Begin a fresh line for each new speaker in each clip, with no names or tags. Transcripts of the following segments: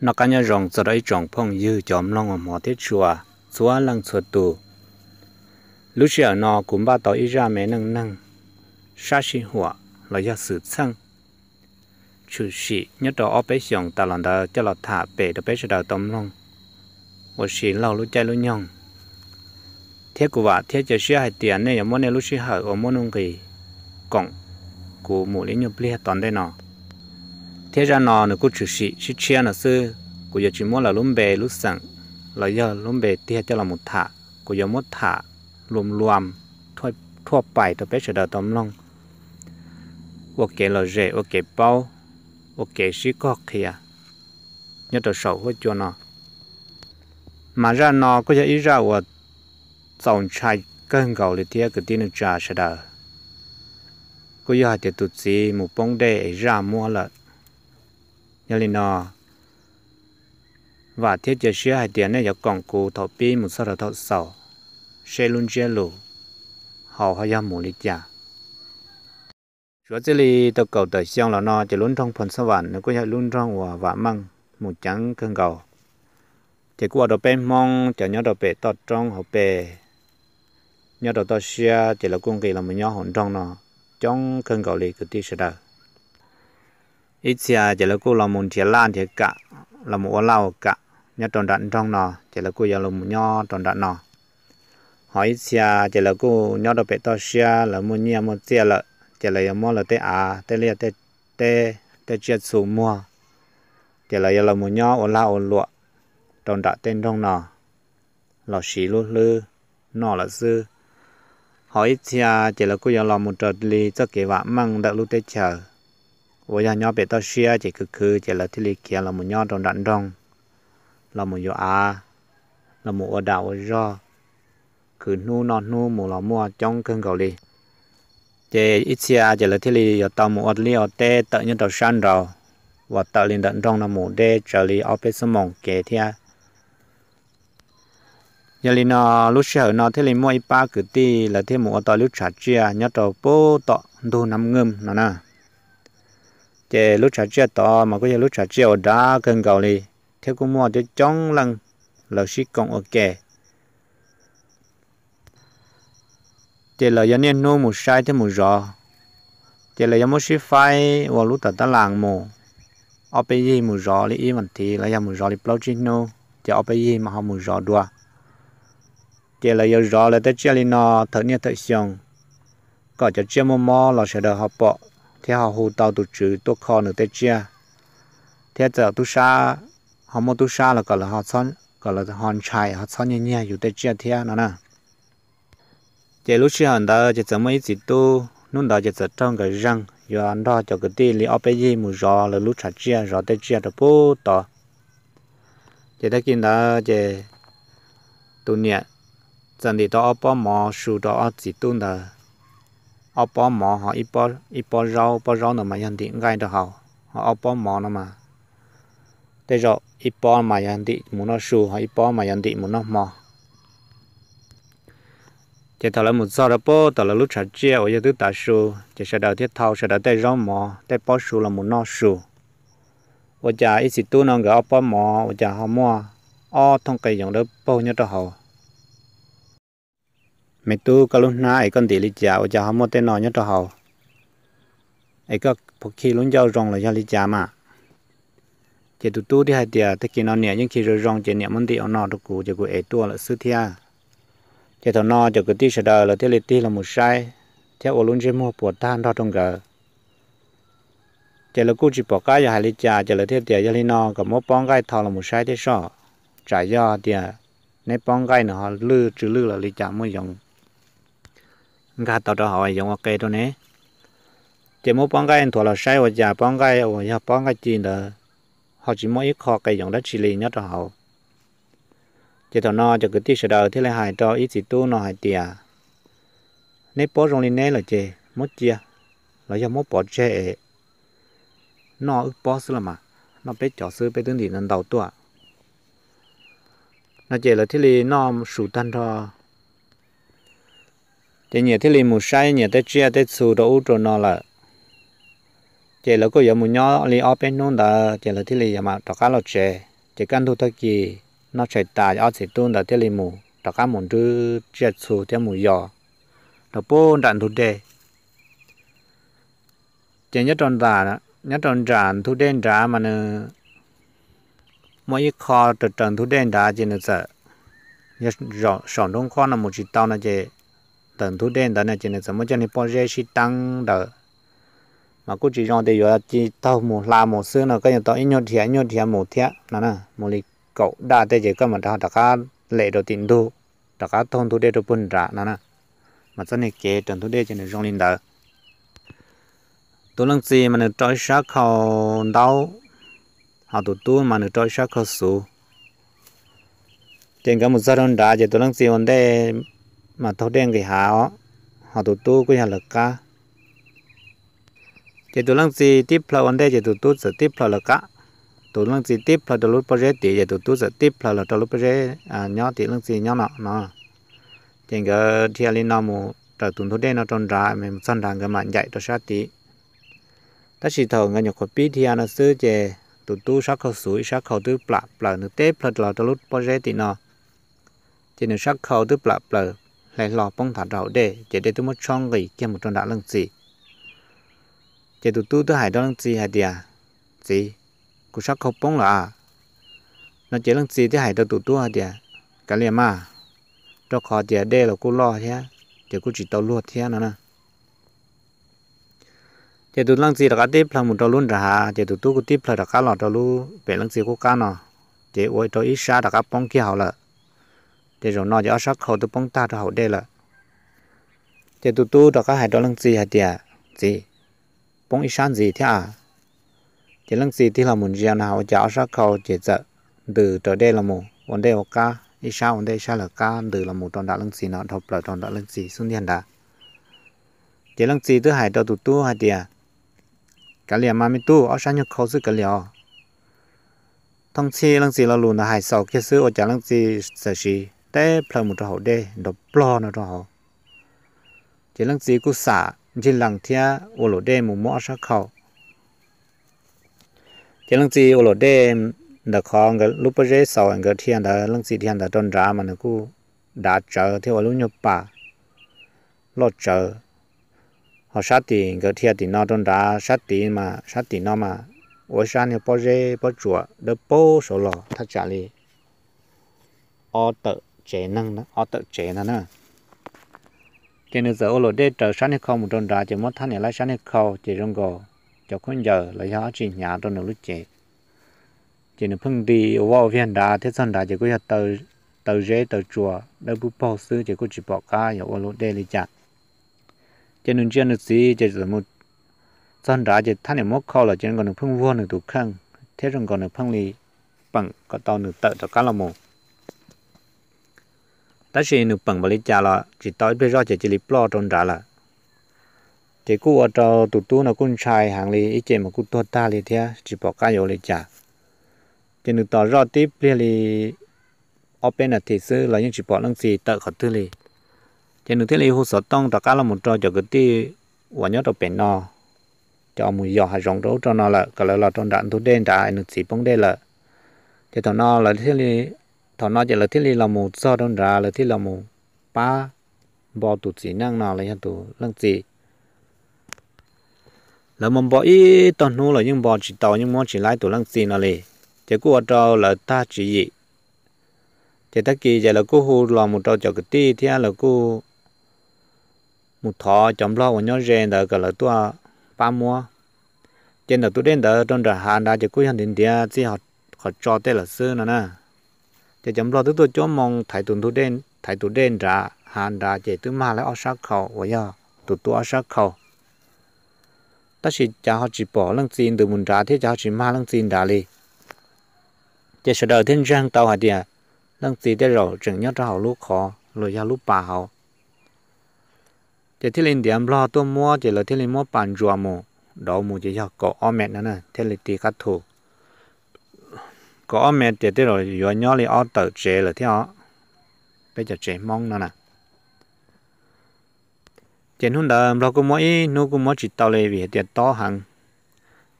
nó cá nhân rong cho đây trồng phong dư chóm long ở mỏ tết chùa xóa lăng chuột tù lúc chiều nó cũng ba tỏ ý ra mẹ nâng nâng sa sinh hỏa là do sự sang chủ sĩ nhất đó ở bên sông ta lần đó cho là thả bể đó bên sẽ đầu tôm long. Và sĩ lâu lúc chạy lúc nhong thế của vợ thế cho sĩ hai tiền này ở muốn này lúc sĩ hở ở muốn ông kỳ cộng của mũ lý nhập lia toàn đây nọ thế ra nó nó cũng chủ sĩ chỉ chia nó sư của giờ chỉ muốn là lúc bề lúc sẵn. Là giờ lúc bề tia cho là một thả của giờ một thả, lùm lùm thôi thua bài tôi biết sẽ đào tóm long ok là rẻ ok bao ok sĩ có kia nhớ tôi sầu với cho nó. Mà ra nó có giờ ý ra của dòng trai cân cầu để thế cái tin trả sẽ đào có giờ thì tụt gì một bông đề ra mua là giờ lên nó và thiết chế sửa hai tiền này giờ còn cụ thọ bi một sau đó thọ sầu. Xe luôn xe lù. Họ hay ra mù lịch giả chúa chỉ li tàu cầu tới xiang là nó chỉ luôn trong phần sau vạn nó có thể luôn trong và vả măng một trắng cơn cầu thì qua đầu bên mong chỉ nhớ đầu bể tọt trong họ bể nhớ đầu tọt xe chỉ là cung kỳ là một nhớ hồn trong nó. Trong cơn cầu lì cứ tí sẽ đời ít xia chỉ là cô là một chiếc lan thì cả là một lao cả. Nhớ tròn đạn trong nó chỉ là cô giờ là một nho tròn đạn nó hỏi ít xia chỉ là cô nhớ được bé to xia, là một nhia một chia là chỉ là mua là tê à tê lia tê tê tê chia số mua. Chỉ là là mua nhớ ở lao ở lụa. Tròn đạn tên trong nọ. Là xí luôn lư, nọ là sư hỏi ít xia chỉ là cô giờ làm một trò li cho kế vạ măng đã lúc tê chờ ở nhà nhớ bé to xia chỉ cứ cứ chỉ là thì li kia là một nhớ trong đạn trong là một yo à là một ở đảo ở do cứ nu nọ nu mù là mua trong cơn cầu đi chế ít xe chỉ là thế li ở tàu một ở liệu ở tê tự nhiên tàu san rồi và tàu liền đận trong là một đê trở li ở bên sông mỏng kế thia giờ li nó lúc sợ nó thế li mua ít ba cứ ti là thêm một ở tàu lúc trả chia nhớ tàu bố tọ đồ năm ngâm nó nè chế lúc trả chia to mà có chế lúc trả chia ở đá cần cầu đi theo cũng mua cho chống lăng là sĩ công ok chế là dân nên nô một sai thêm một giò chế là dân một sĩ phai và lúc tận ta làng mồ ở bên gì một giò lý ý vấn thì là dân một giò lý bao chín nô chế ở bên gì mà họ một giò đua chế là giờ giò là tới chia li nó thật nhiên thật xong có cho chia mò mò là sẽ được học bọ thế họ hô tàu tụ trừ tôi kho nữa tết chưa, thế giờ tôi xa họ mua tôi xa là gọi là họ son gọi là hòn chài họ son như nhẹ dù tết chia thế nó nè. Chỉ lúc xưa anh ta chỉ mấy chỉ tu nút đó chỉ trong cái răng giờ anh đó cho cái tiền li ở bên gì mua giò là lúc chặt chia giò tết chia được bố tỏ. Chỉ thấy kia đó chỉ tu nhẹ dần thì đó bỏ mò sù đó chỉ tu đó ở bao mò, họ ít bao ít bao rau bao rau nó mà nhận định ngay được họ. Họ ở bao mò nó mà. Thế rồi ít bao mà nhận định muốn nó sù họ ít bao mà nhận định muốn nó mò. Chỉ thằng là một giờ đó bố thằng là lúc trả chia ở dưới thứ ta số chỉ sẽ đầu thiết thao sẽ đầu tay rau mò. Tay bó sù là muốn nó sù ở nhà ít xịt tu nó gỡ bó mỏ ở nhà họ mua. O thông cây dùng đó bao nhiêu đó họ mẹ tu cái lúc nãy con tỷ lý giá ở nhà họ mua tên nọ nhất cho hậu ấy có phục khi luôn giao rong là cho lý giá mà chỉ tu tu đi hai tiệt thế kia nó nhẹ nhưng khi rồi rong chỉ nhẹ muốn đi ở nọ đó cụ chỉ cụ ấy tua là sư thia chỉ thằng nó chỉ cái tí sẽ đời là thế lý tí là một sai theo ở luôn chỉ mua bột than đó trong gờ, chỉ là cụ chỉ bỏ cái giờ hai lý trà chỉ là thế tiệt giờ lý nó cả mua bón cái thao là một sai thế sao trả do tiệt, nếu bón cái nó lư trừ lư là lý trà mới dùng gà tao đó hỏi, giống ok thôi nè. Chỉ mua bón cái thua là sai hoặc giả bón cái hoặc giả bón cái gì là họ chỉ mua ít kho cái giống đó chỉ li nhất rồi họ. Chỉ thằng nó cho cái tí sờ đầu thế là hại cho ít gì tu nó hại tiệt nếu bỏ trong lên nè là chè mất chia là do mất bỏ chè nó ức bỏ xưa mà. Nó bé chó xứ, bé tướng thì nó đầu tua. Nó chè là thế là nó sụt tan cho chè nhiều thế liền một sai nhiều tới chia tới sưu đồ cho nó là chỉ là có giờ một nhỏ li ở bên nông đó chè là thế liền mà trò cá là chè chỉ cần thu thắc gì, nó chạy tài ở chỉ tuôn đã thế liền một tất cả một thứ chia sưu thế một giờ nó bố đạn thu đề chỉ nhất tròn giả nhất tròn giả thu đen giả mà nó mỗi kho từ tròn thu đen giả chỉ nữa sợ. Nhất rõ sòng đông kho là một chỉ tao là chỉ tận thu đen đó này chỉ nó sớm cho nên bỏ ra chỉ tăng đỡ mà cũng chỉ trong để giờ chỉ tao một la một xưa nó cái tao ít nhột thiệt nhột thiệt một thiệt nó nè một lịch cậu đã thế chỉ có mà đó đặc cá lệ đồ tiền đồ đặc cá thôn thu đen đồ bún rạ nó nè mà cho nên kế tận thu đen chỉ nên rong linh đời tôi lần gì mà nó trói sát khẩu đau họ tụt tu mà nó trói sát khẩu số trên cái một giai đoạn đã chỉ tôi lần gì vấn đề mà thâu đen cái hảo họ tụt tu cái nhà lực ca. Chỉ tôi lăng gì tiếp là vấn đề, chỉ tụt tu sẽ tiếp là lực ca. Tụt lăng gì tiếp là tôi lúc bây giờ thì chỉ tụt tu sẽ tiếp là là tôi lúc bây giờ à nhỏ thì lăng gì nhỏ nọ, nó. Trên cái thiên linh nào mù trở tuần thâu đen nó tròn ra mình sẵn sàng cái mạnh dạy cho sát tí. Ta chỉ thầu ngay nhọc bí thì anh sư, chè tụ tu sắc khẩu suối sắc khẩu tứ plạ plạ nước tép plạ lò tao lúc bây giờ thì nó chỉ nên sắc khẩu tứ plạ plạ lại lò bông thả đầu để chỉ để tôi mất trong gì kia một trong đã lần gì chỉ tụt tu tôi hải đó lần gì hay đi à? Gì cũng sắc khẩu bông là à? Nó chỉ lần gì thì hải đó tụ tu hay đi à? Cái liền mà cho khó chỉ à, để là cô lo thế chỉ cô chỉ tao luôn thế nữa nè. Chỉ tụt lăng gì là cái tiếp là một trâu luôn ra chỉ tụt tu cái tiếp là cái lọ trâu luôn. Về lăng gì cô cá nó chỉ ôi tôi ít xa là cái bông kia hậu là chỉ rồi nó cho sắc khẩu tôi bông ta hậu đây là. Chỉ tụi tôi đó cái hai đó lăng gì hả tiệt gì? Bông ít xa gì thế à? Chỉ lăng gì thì là một gì nào cho sắc khẩu chỉ giờ từ trở đây là một, vấn đề của ca. Ít sao vấn đề sao là ca. Từ là một tròn đã lăng gì nó thập là tròn đã lăng gì xuống điện đã. Chỉ lăng gì thứ hai đó tụi tôi hả tiệt cái liền mà mình tu, ở sáng nhập khó sự cái liền thông chi lăng gì là luôn là hai sau kia sư ở chả lăng gì sợ gì té phơi một trò đê đập plo nó trò chỉ lăng gì cũng xả chỉ lăng thia, ô lô đê mù mỏ sắc khẩu. Chỉ lăng gì ô lô đê đã khó cái lúc bây giờ sau anh cái thiên đã lăng gì thiên đã tròn ra mà nó cũng đã chờ theo ô lô nhập bà. Lo chờ họ sát tiền cái thiên thì nó trong ra sát tiền mà, sát tiền nó mà ở sao nhiều bao giờ bao chùa đỡ bao số lò thắt chặt đi ở tự chế năng đó. Ở tự chế nó. Nữa cho nên giờ ô lô đê trở sáng hay không, một trong ra chỉ mất tháng này lại sáng hay không, chỉ trong gò cho con giờ, lấy do chỉ nhà trong nó lúc chế chỉ nên phân đi ở vào viên đá, thế xong đá chỉ có tờ tờ dễ tờ chùa. Đâu bút bao sư chỉ có chỉ bỏ cá ở lô đê đi chặt. Cho nên chuyện gì chỉ là một sân đá chỉ thanh mất khâu là chỉ còn được phun vua được tụ khăn. Thế rong còn được phun lì bằng có tao nửa tự cho cá là một ta chỉ nụ bằng bali cha là chỉ tới bây giờ chỉ chỉ lo trong trả là chỉ cú ở cho tụ tu nó cũng trai hàng li ít chế mà cú tuột ta li thế chỉ bỏ cá vô li cha. Chỉ được tao rõ tiếp li li open là thì sư là những chỉ bỏ lăng gì tự khỏi tư li chỉ nụ thế li hồ sơ tông tất cả là một trò cho cái ti và nhớ được bền nó cho mùi giò hay rong rấu cho nó là cái là trong đạn tôi đen đã nụ chỉ bóng đây là chỉ thằng nó là thế li thọ nó chỉ là thiết lý là một do đơn ra là thiết là một ba bỏ tụt gì năng nào là tụ lăng gì là một bỏ ít toàn nô là những bỏ chỉ tàu nhưng món chỉ lái tụ lăng gì nào lì. Chỉ của trâu là ta chỉ gì chỉ ta kỳ giờ là cô hù là một trâu cho cái ti thì là cô một thọ chấm lo của nhau rèn đó gọi là tua ba mua. Trên đó tôi đến đó trong đó hàng đã chỉ cuối hàng đến địa chỉ họ họ cho tên là xưa nữa nè chỉ chấm lo tôi tôi cho mong thầy tuần tôi đến thầy tuần đến ra hàng đã chạy tôi mà lại ở sát khẩu, vậy à? Tụi tôi ở sát khẩu. Ta chỉ cho họ chỉ bỏ lăng xin từ muốn ra thế cho họ chỉ mà lăng xin đã đi chỉ sợ đợi thiên giang tàu hả đi lăng xin để rồi, chẳng nhớ ra họ lúc khó rồi ra lúc bà họ. Chỉ thiết lên điểm lo tôi mua chỉ là thiết lên mua bàn rùa mù. Đó mù chỉ cho có ở mẹ nữa nè thiết lên tì cắt thủ có mẹ trẻ thế rồi vừa nhỏ li ở tự chế là thế họ bây giờ chế mong nữa nè. Trên hôm đó lo cũng mỗi nu cũng mỗi chỉ tao lên vì tiền to hàng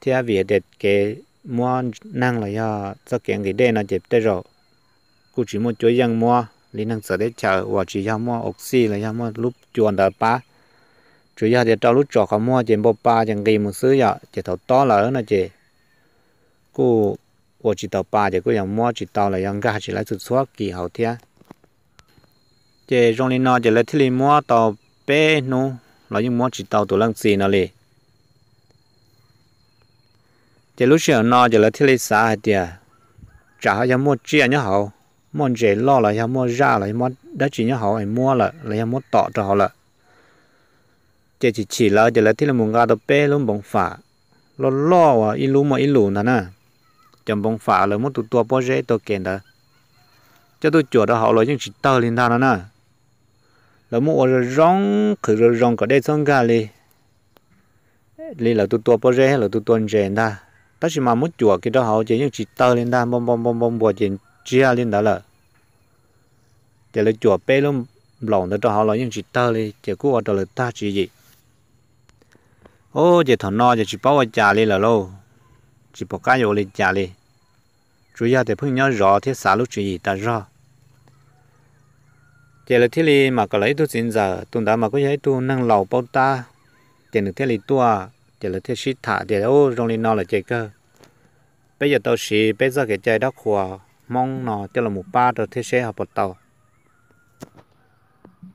thì vì để cái mua năng là do cho kiện cái đen nó chụp tới rồi. Cô chỉ mua chuối giang mua lý năng sợ để chờ, và chỉ cho mua oxy là cho mua lúc chuồn đợt ba chủ yếu thì trong lúc trọ họ mua chỉ bộ ba chẳng gì một xứ vậy chỉ thầu to là nó chỉ cô và chỉ tàu ba chỉ cô yang mua chỉ tàu là yang gà chỉ lấy sụt xóa kỳ hậu thế chỉ trong linh nó chỉ lấy thì mua tàu bé nu là những mua chỉ tàu tổ lăng xì nó liền chỉ lúc xưa nó chỉ lấy thì xã thì trả cho mua chia nhá hậu mua dễ lo là cho mua ra là mua đã chỉ nhá hậu mua là là cho mua tọ cho họ là chỉ chỉ chỉ là chỉ là thì là muốn gà tàu bé luôn bông phá lo lo à ít lú mà ít lú nè nè chấm bông phá là muốn tụ tua bao dễ tôi kèn đó cho tôi chuột đó họ là những chỉ tơ lên thang đó nè. Là muốn ở rong khử rồi rong cả đây xong cả đi, đi là tụ tua bao dễ là tụ tuần dễ ta ta chỉ mà muốn chuột cái đó họ chỉ những chỉ tơ lên ta bông bông bông bông bò chỉ chia lên đó là. Chỉ là chuột bé luôn lòng đó họ là những chỉ tơ đi, chỉ cứ ở đó là ta chỉ gì. Ô chỉ thằng no chỉ bảo ở trả đi là lâu chỉ bỏ cá vô lên trả li chủ yếu thì phương nhớ rõ thế xả lúc chuyện gì ta rõ chỉ là thế này mà có lấy tôi xin giờ tôi đã mà có thấy tôi năng lầu bao ta chỉ được thế li tua chỉ là thế shit thả chỉ là ô trong li nó là chơi cơ bây giờ tao xí bây giờ cái chơi đó khua, mong nó cho là một ba rồi thế sẽ học bắt tàu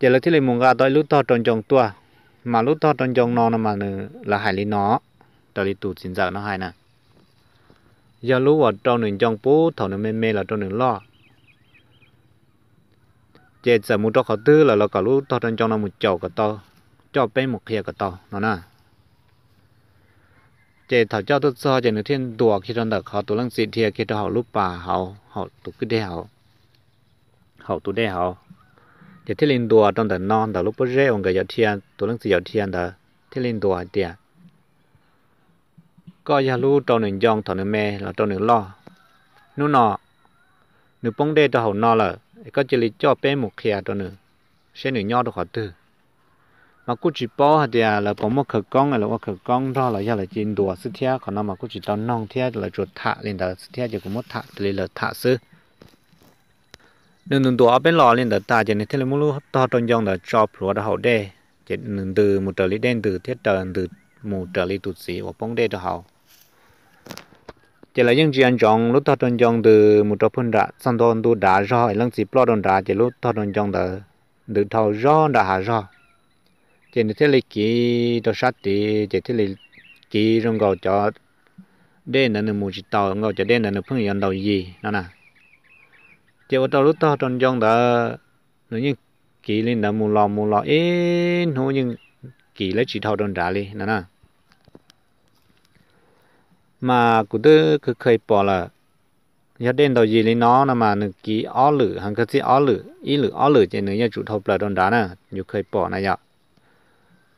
chỉ là thế này muốn ra tôi lúc to tròn tròn tua mà lúc to tròn tròn nó mà là hải li nó tao đi tụt xin giờ nó hay nè ยารู้ว่าตอนหนึ่งจองปูถอนหนึ่งเมเมละตอนหนึ่งล่อเจ็ดสมุตเขาตื้อแล้วเราก็รู้ตอนจองเราหมุดเจ้าก็ต่อเจ้าเป็นหมกเขียก็ต่อนาะนะเจดถ้าเจ้าตุซอเจดเหนึกเทียนตัวคิดตอนเด็กเขาตัวลังสีเทียคิดเขาลูกป่าเขาเขาตุกึ้ได้เขาเขาตุได้เขาเดี๋ยที่ลินตัวตอนเด็กนอนแต่ลูกปุ๊เร่องกับยาเทียนตัวลังสียาเทียนแต่ที่ลินตัวเดีย có ya lu trâu nền dòng thọ nền mè là trâu nền lo nu nọ bông đê trâu hậu nọ là có chỉ lý cho bé một khía trâu nền sẽ nền nho được họ tư mà cú chỉ bỏ hạt địa là bỏ một khẩu công là một khẩu công đó là ya là chín đùa sự thia còn nó mà cú chỉ tao nong thia là chuột thả lên đó sự thia chỉ có một thả thì là thả sư. Nên nương đùa bên lò lên đó ta, chỉ nên thế là mua to trong dòng là cho phù đó hậu đê. Chỉ nương từ một tờ lý đen, từ thiết từ một tờ lý tụt xí và bông đê cho hậu chỉ là những chuyện trong lúc thọ trong trong từ một chỗ phun đã sang đó tu đã rõ lăng chỉ plot trong đã chỉ lúc thọ trong trong từ từ thầu rõ đã hà rõ. Chỉ như thế là kỹ đồ sát thì chỉ thế là kỹ trong gạo cho đây là một chỉ tàu gạo cho đây là một phương diện đầu gì nó nè. Chỉ ở lúc thọ trong trong từ nó như kỹ lên là mù lò mù lò ế nó nhưng kỹ lấy chỉ thọ trong đã đi nó nè mà cụ tư cứ khơi bỏ là nhà đen đầu gì lên nó mà nó ký ó lử hàng cái gì ó lử, ý lử ó lử trên nữa nhà chủ thầu là đòn đá nè nhiều khơi bỏ này ạ.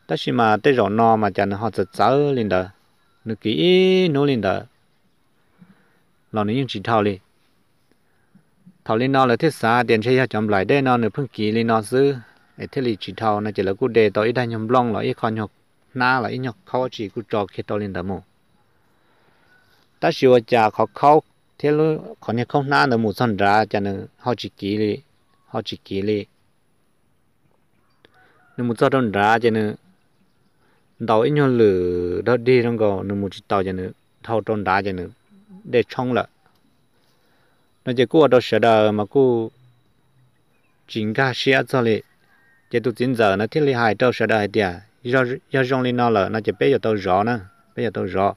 Tất nhiên mà tới rồi nó mà chẳng họ giật giở lên đó nó ký nó lên đó là nó những chỉ thầu đi thầu lên nó là thiết xã điện chơi chậm lại đây nó nó phương ký lên nó xứ thiết là chỉ thầu nó chỉ là cụ đề tới đây nhầm long là ít con nhọc na là ít nhọc khó chỉ cụ trò khi tao lên đó mù ta sửa cha khó khâu. Thế lúc còn như không na được một sân ra cho nên họ chỉ kỹ đi, họ chỉ kỹ đi. nên một sân ra cho nên đầu ít nhau lử đó đi trong go nên một tàu cho nên thâu trong ra cho nên để trong là nó chỉ qua đó sửa đó mà cô chính cả sửa cho li chỉ tụ chính giờ nó thiết lý hai đâu sửa đó hay à do do trong li nó là nó chỉ bây giờ tàu rõ nè bây giờ tàu rõ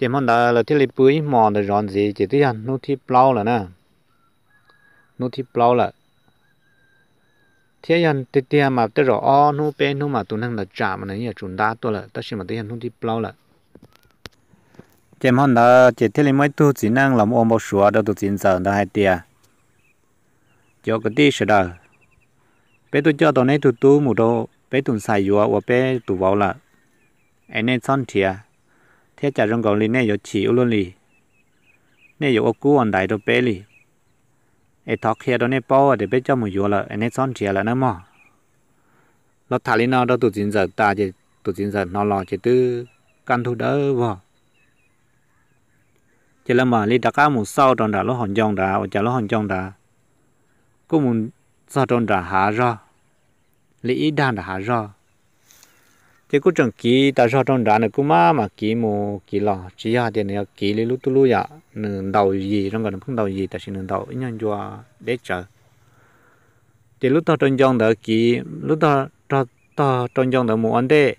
chỉ mong đợi là thiết lập bưởi mòn được rón gì chỉ thấy ăn. Nô thi plau là nè. Nô thi plau là thế ăn tê tê mà tới rồi o, nô bé nô mà tụi năng là trả mà này chúng ta tôi là tất nhiên mà tê ăn nô thi plau là. Chỉ mong đợi chỉ thiết lập mấy tu chỉ năng làm ôm bao sủa đâu tụi chính giờ đó hai tia cho cái tí sẽ đời bé tôi cho tụi này tụi tu một đồ bé tụi xài dùa và bé tụi vào là. Anh nên son thiệt thế chả trong cầu li nè yo chịu luôn li nè yo cú ăn đại đồ bé li ai thọ kia đó nè bao để bé cho một yo là anh ấy son chia là nó mò. Nó thả li nó đó tụt chính giờ ta chỉ tụt chính giờ nó lo chỉ tư căn thu đỡ vào chỉ là mà li đặc cá một sau trong đó nó hòn dòng đã ở chả nó hòn dòng đã cũng muốn sau trong đó hạ ra li ít đan đã hạ ra chỉ cũng trồng kỹ ta cho trong đá này cũng má mà kỹ mù kỹ lò chỉ là thì này kỹ li lúc tu lú ya nương đầu gì trong cái không đầu gì ta chỉ nương đầu ít nhân cho để chờ chỉ lúc tao trong dòng đó kỹ lúc tao tao tao trong dòng đó một ăn đấy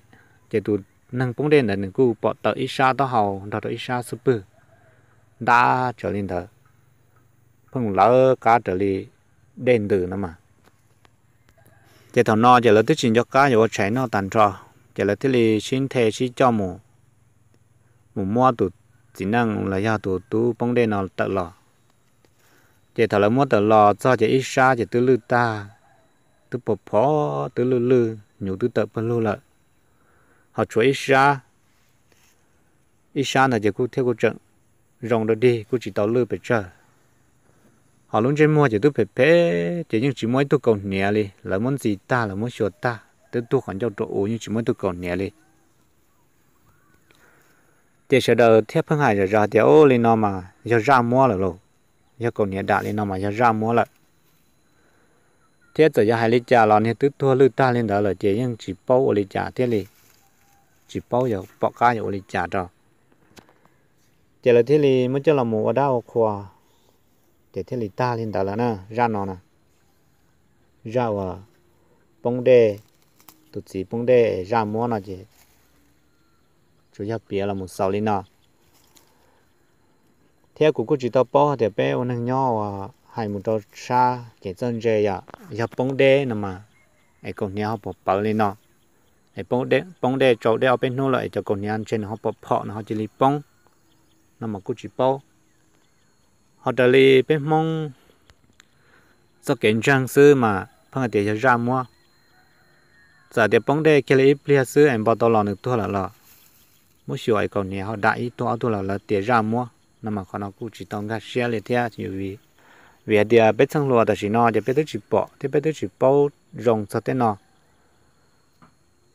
chỉ tụ năng bóng đen là nương cứ bỏ tờ ít xa tao hầu tao ít xa super đã trở lên đó phong lỡ cá trở lên đen từ nữa mà chỉ thằng nó giờ là tích trình cho cá giờ chạy nó tàn trò chỉ là thế là xin thể chỉ cho mù mù mua tụ chỉ năng là do tụ tụ bông đen nó tự lò chỉ thằng là mua tự lò cho chỉ ít xa, chỉ tự lư ta tự bỏ phó tự lư lư, nhiều tự tự bên lư lại họ chuối ít xa. Ít xa là chỉ cứ theo cái trận rong đó đi cô chỉ tao lừa bị chờ. Họ luôn trên mua chỉ tự phải phê chỉ những chỉ mua tôi còn nhẹ đi, là muốn gì ta, là muốn sửa ta tôi tôi còn cho chỗ ủ nhưng chỉ muốn tôi còn nhẹ lên. để sau đó theo phương hải rồi ra thì ô lên nó mà giờ ra mua là rồi giờ còn nhẹ đã lên nó mà giờ ra mua lại thế giờ giờ hai lít trà lon thì tôi thua lư ta lên đó là chỉ những chỉ bao lít trà thế liền, chỉ bao giờ bỏ cá ở lít trà rồi giờ là thế liền mới cho là mù ở đâu khoa để thế liền ta lên đó là na ra nó nè. Ra vào bông đê tụt chỉ bông đê ra mua nó chứ chủ yếu bia là một sáu linh nào. theo của cô chỉ tao bỏ để bé ôn hàng nhỏ à hai một trâu xa chỉ chân dê à giờ bông đê nè mà ai còn nhau bỏ bỏ lên nè ai bông đê bông đê trâu bên ở lại cho còn nhau trên họ bỏ bỏ nó chỉ li bông nè mà cũng chỉ bao họ đã đi bên mong do kiến trang sư mà phong để cho ra mua giờ để bóng đây cái lấy bia sư em bảo tao lo được thua là lo mỗi chiều ấy còn nhiều họ đại to to là là tiền ra mua nó mà còn nó cũng chỉ tao cái xe lên theo chỉ vì vì đi biết sang lúa thì nó thì biết tới chỉ bỏ thì biết tới chỉ bao rong sao thế nó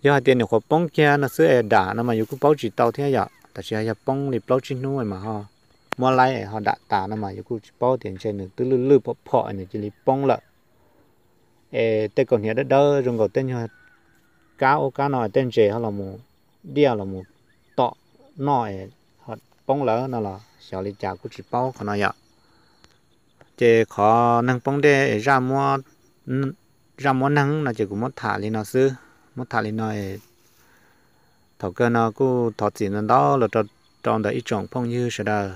giờ tiền này có bóng kia nó sư đã nó mà yêu cũng bao chỉ tao thế vậy ta chỉ hay bóng thì bao chỉ nuôi mà ha mua lại họ đã tả nó mà cũng bao tiền trên được từ lư lư bỏ bỏ này chỉ bóng lại ê tên còn hiện đất đỡ rồi còn tên nhau cá ô cá nòi tên trẻ họ là mù đĩa là mù tọ nòi họ bông lỡ nó là xào lý chả cũng chỉ bao còn nói vậy chỉ khó năng bông để ra mua ra mua năng là chỉ cũng mất thả lên nó xứ mất thả lên nó thọ cơ nó cũng thọ chỉ nó đó là trong trong đó ít trồng phong như sẽ đó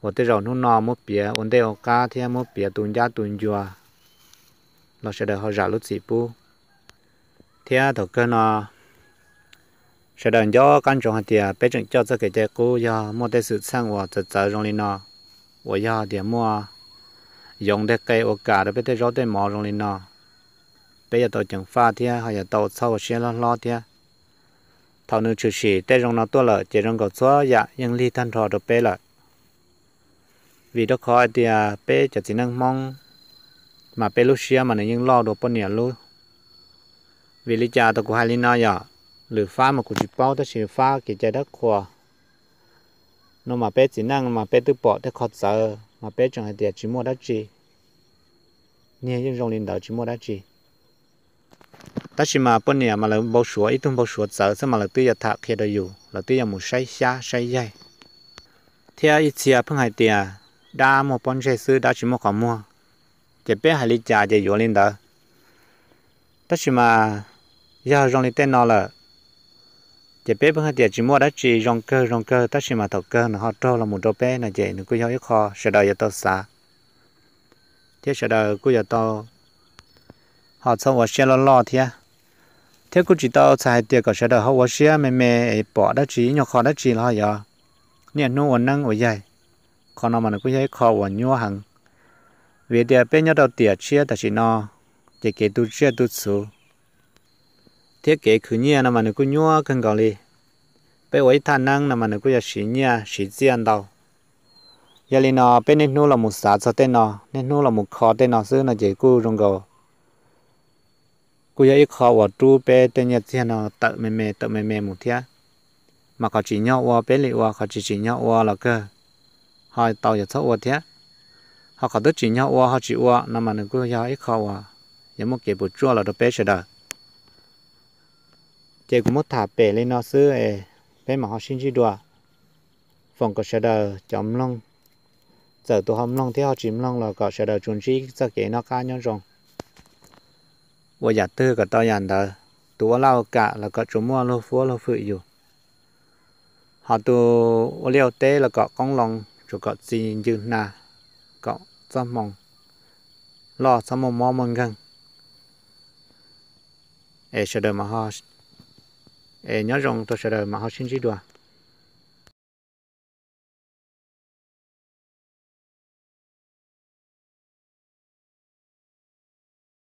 và tới rồi nó nò một bia ổn định cá thì một bia tuần giá tuần chùa nó sẽ được họ giả lúc gì bu thì thổ cơ nó sẽ được cho căn trồng hạt tiền bé chừng cho cái cái cô ya mua tới sự sang và tự tự trong lên nó và ya để mua. Dùng để cây ô cả để bé tới rồi tới mỏ trong lên nó bây giờ tôi chẳng pha thì hay là tàu sau sẽ lo lo thì thảo nữ chủ sĩ tê trong nó tua lợ chỉ trong có xóa dạ nhưng ly thanh thọ được bé lợ vì đó khó thì bé chỉ năng mong mà bé lúc xưa mà nó nhưng lo được bao nhiêu luôn vì lý cha tôi cũng hay linh nói dạ lử phá mà cũng chỉ bao tôi chỉ phá cái trái đất khoa nó mà bé chỉ năng, mà bé tự bỏ để khó sợ, mà bé chẳng hay thì chỉ mua đất gì nhẹ những rong linh đạo chỉ mua đất gì ta chỉ mà bên nhà mà là bao số ít tung bao số sợ, sao mà là tự giờ thạc khi đó อยู่ là tự giờ một say xa, say dây. Theo ít chia phương hải tiền đa một bọn xe sư đã chỉ mua khó mua. Chỉ bé hai lý trả chỉ vô lên đó. Ta chỉ mà giờ rong lên tên nó là chỉ biết phương hai chỉ mua đã chỉ rong cơ rong cơ tất chỉ mà thọ cơ, nó họ trâu là một trâu bé là vậy nó cứ giao ít kho sẽ đợi giờ tao xa thế sợ đời cứ giờ tao họ xong và xe lo lo thế thế cứ chỉ tao xài tiền cả sợ đời họ và xe, mẹ mẹ bỏ đã chỉ nhỏ khó đã chỉ là giờ. Nè, nó vẫn năng ở vậy còn nó mà nó cứ thấy khó và nhua hàng vì tiền bé nhau đầu tiền chia ta chỉ nó chỉ kể tu chia tu số thiết kế khứ nhia nó mà nó cũng nhua cần gọi đi bây giờ thằng năng nó mà nó cũng là xí nhia xí tiền đâu giờ li nó bên này nó là một xã cho tên nó nên nó là một khó tên nó xưa nó chỉ cứ trong cầu cú ấy khó vào tu bé tên nhật thiên nó tự mềm mềm tự mềm mềm một thế mà có chỉ nhau qua bé lì qua có chỉ chỉ nhau qua là cơ hai tàu giờ thấu qua thế họ có tới chỉ nhau qua họ chỉ qua nằm mà nó cứ giờ ít khâu à giờ một cái bột chua là được bé sẽ được chị cũng mất thả bể lên nó xứ ấy bé mà họ xin chỉ đùa phòng có sợ đờ chấm long giờ tụ hầm long thế họ chìm long là có sợ đờ chuẩn chỉ sợ kế nó cá nhau rồng vừa giả tư có to nhàn thờ tụ lao cả là có chúng mua lô phố lô phụ dù họ tụ liều tê là có con lòng chủ có gì như na có sao mong lo sao mong mong mong gần ấy sợ đờ mà họ nhớ rằng tôi sẽ đợi mà họ xin chỉ đùa.